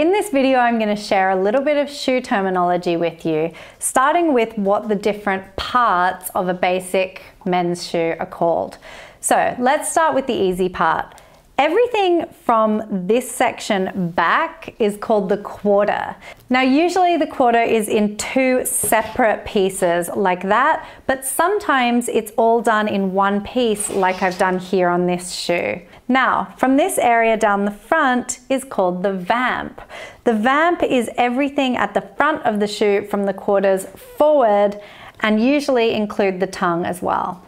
In this video, I'm going to share a little bit of shoe terminology with you, starting with what the different parts of a basic men's shoe are called. So let's start with the easy part. Everything from this section back is called the quarter. Now, usually the quarter is in two separate pieces like that, but sometimes it's all done in one piece like I've done here on this shoe. Now, from this area down the front is called the vamp. The vamp is everything at the front of the shoe from the quarters forward and usually include the tongue as well.